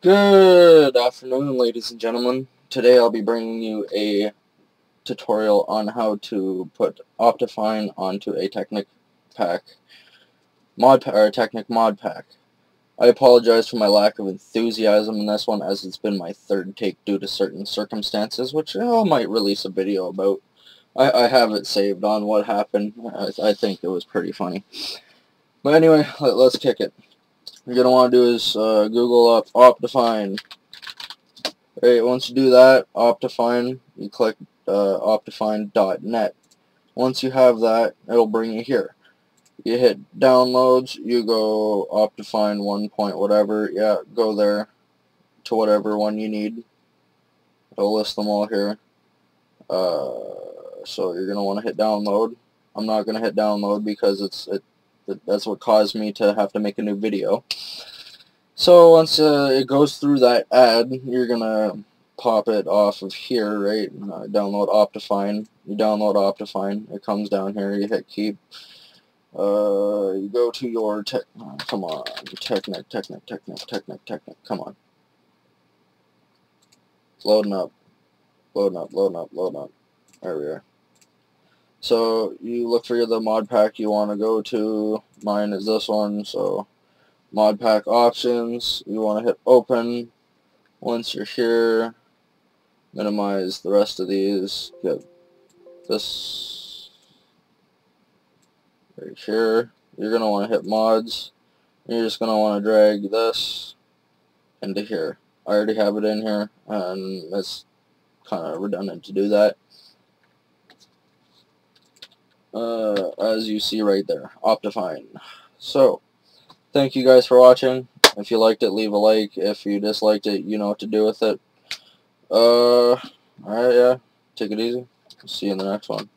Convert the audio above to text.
Good afternoon, ladies and gentlemen. Today I'll be bringing you a tutorial on how to put Optifine onto a Technic pack, mod or Technic mod pack. I apologize for my lack of enthusiasm in this one as it's been my third take due to certain circumstances, which oh, I might release a video about. I, I have it saved on what happened. I, I think it was pretty funny. But anyway, let, us kick it. You're going to want to do is uh, Google up Optifine. Right, once you do that, Optifine, you click uh, optifine.net. Once you have that, it'll bring you here. You hit downloads, you go Optifine 1 point whatever, yeah, go there to whatever one you need. It'll list them all here. Uh, so you're going to want to hit download. I'm not going to hit download because it's it that's what caused me to have to make a new video. So once uh, it goes through that ad, you're gonna pop it off of here, right? Uh, download Optifine. You download Optifine. It comes down here. You hit keep. Uh, you go to your tech. Come on, Technic, Technic, Technic, Technic, Technic. Come on. Loading up. Loading up, loading up, loading up. There we are. So you look for the mod pack you want to go to. Mine is this one, so mod pack options. You want to hit open. Once you're here, minimize the rest of these. Get this right here. You're going to want to hit mods. You're just going to want to drag this into here. I already have it in here, and it's kind of redundant to do that uh, as you see right there, Optifine. So, thank you guys for watching. If you liked it, leave a like. If you disliked it, you know what to do with it. Uh, alright, yeah. Take it easy. See you in the next one.